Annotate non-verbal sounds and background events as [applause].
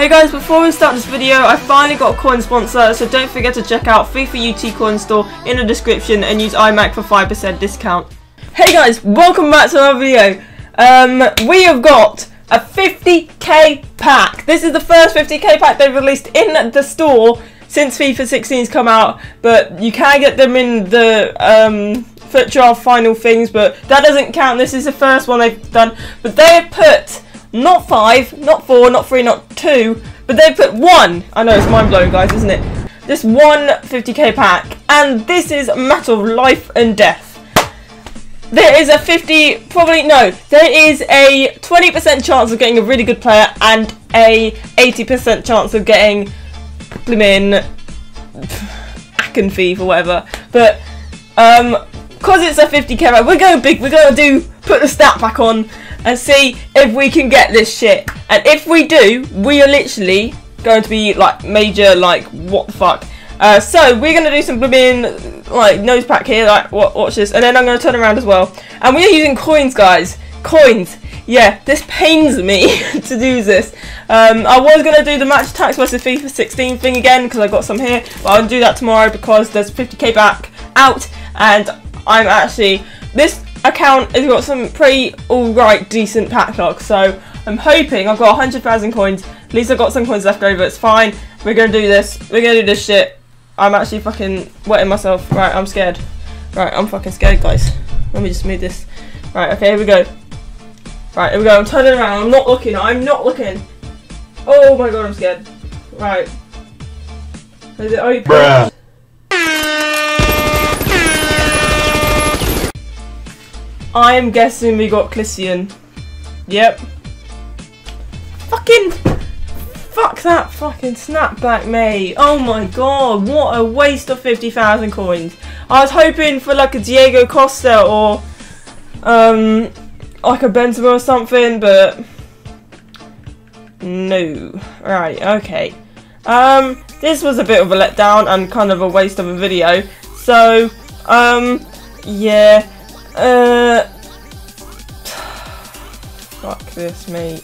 Hey guys, before we start this video, I finally got a coin sponsor, so don't forget to check out FIFA UT Coin Store in the description and use iMac for 5% discount. Hey guys, welcome back to another video. Um, we have got a 50k pack. This is the first 50k pack they've released in the store since FIFA 16's come out, but you can get them in the um, FUT draft final things, but that doesn't count. This is the first one they've done, but they have put not five, not four, not three, not two, but they put one. I know it's mind blowing, guys, isn't it? This one 50k pack, and this is a matter of life and death. There is a 50, probably no, there is a 20% chance of getting a really good player and a 80% chance of getting Blimmin Akinfenwa or whatever. But um, because it's a 50k pack, we're going big. We're going to do put the stat pack on and see if we can get this shit. And if we do, we are literally going to be like major, like what the fuck. Uh, so we're gonna do some blooming like nose pack here, like watch this, and then I'm gonna turn around as well. And we are using coins, guys. Coins. Yeah, this pains me [laughs] to do this. Um, I was gonna do the Match Attax versus FIFA 16 thing again because I got some here, but I'll do that tomorrow because there's 50k back out, and I'm actually this account has got some pretty alright decent pack lock, so I'm hoping I've got 100,000 coins. At least I've got some coins left over, it's fine. We're gonna do this. We're gonna do this shit. I'm actually fucking wetting myself. Right, I'm scared. Right, I'm fucking scared, guys. Let me just move this. Right, okay, here we go. Right, here we go. I'm turning around. I'm not looking. I'm not looking. Oh my god, I'm scared. Right. Is it open? Bruh. I'm guessing we got Clissian. Yep. Fucking fuck that fucking snapback, mate. Oh my god, what a waste of 50,000 coins. I was hoping for like a Diego Costa or um like a Benzema or something, but no. Right, okay. Um, this was a bit of a letdown and kind of a waste of a video. So, um, yeah. Uh, [sighs] fuck this, mate.